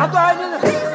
打断！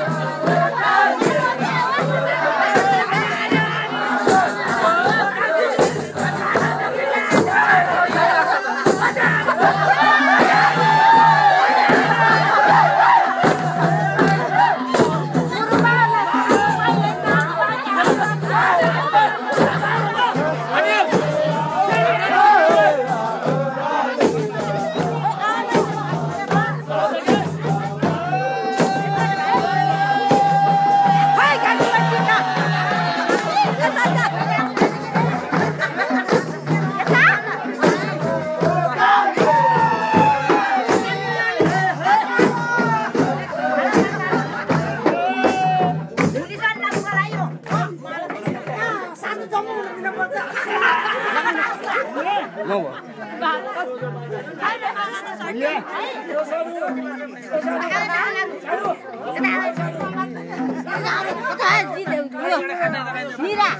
đâu ạ? Đi ra.